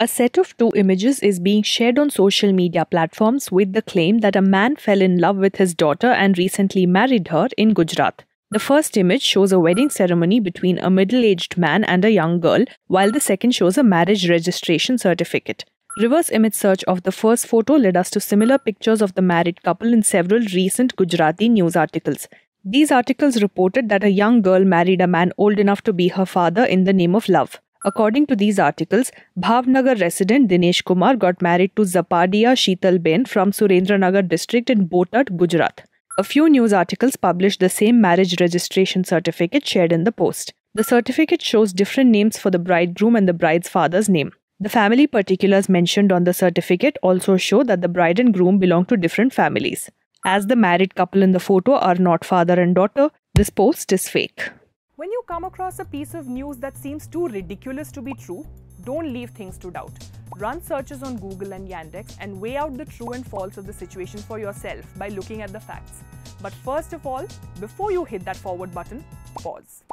A set of two images is being shared on social media platforms with the claim that a man fell in love with his daughter and recently married her in Gujarat. The first image shows a wedding ceremony between a middle aged man and a young girl, while the second shows a marriage registration certificate. Reverse image search of the first photo led us to similar pictures of the married couple in several recent Gujarati news articles. These articles reported that a young girl married a man old enough to be her father in the name of love. According to these articles, Bhavnagar resident Dinesh Kumar got married to Zapadia Sheetal Ben from Surendranagar district in Botad, Gujarat. A few news articles published the same marriage registration certificate shared in the post. The certificate shows different names for the bridegroom and the bride's father's name. The family particulars mentioned on the certificate also show that the bride and groom belong to different families. As the married couple in the photo are not father and daughter, this post is fake. When you come across a piece of news that seems too ridiculous to be true, don't leave things to doubt. Run searches on Google and Yandex and weigh out the true and false of the situation for yourself by looking at the facts. But first of all, before you hit that forward button, pause.